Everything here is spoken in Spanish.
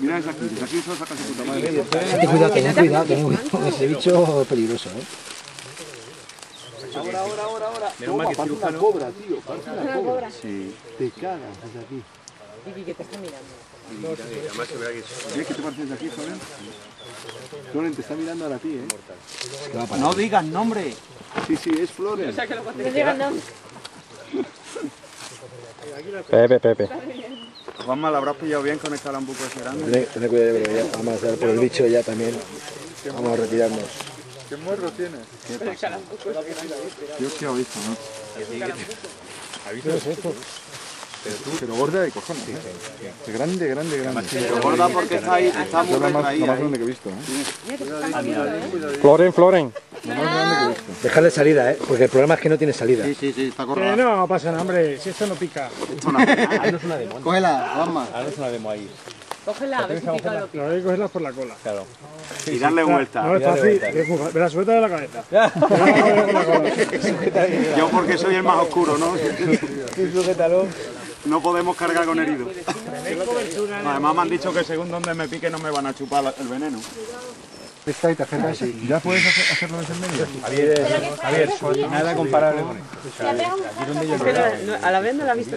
Mira desde aquí, desde aquí solo saca su puta madre. Ten cuidado, ten cuidado, ten cuidado. Ese bicho es peligroso, ¿eh? Ahora, ahora, ahora, ahora. Toma, parece una cobra, tío. Parece una cobra. Sí. Te cagas desde aquí. Vicky, que te está mirando. ¿Ves que te pareces de aquí, Florian? Florian te está mirando ahora a ti, ¿eh? No digas nombre. Sí, sí, es Florian. No digas no. Pepe, Pepe. Juanma, ¿la habrás pillado bien con el calambuco ese grande? Ten, ten cuidado, pero ya vamos a hacer por el bicho ya también. Vamos a retirarnos. ¿Qué muerro tienes? Yo que he visto, ¿no? Pero gorda de cojones. ¿eh? Grande, grande, grande. Pero gorda porque está ahí, está muy Es lo más, grande que he visto, ¿eh? Floren, Floren. Lo que. Dejarle salida, ¿eh? Porque el problema es que no tiene salida. Sí, sí, sí, está Que corrada. no pasa nada, hombre, si esto no pica. Cógela, Juanma. Cógela, a ver si pica lo Lo que hay que cogerlas por la cola. Y darle vuelta. No es fácil, es. Me la suelta de la cabeza. Yo porque soy el más oscuro, ¿no? No podemos cargar con heridos. Además me han dicho que según donde me pique no me van a chupar el veneno. Esta y tarjeta sí. ¿Ya puedes hacer, hacerlo desde el medio? Nada comparable con esto. No, a la vez no la ha visto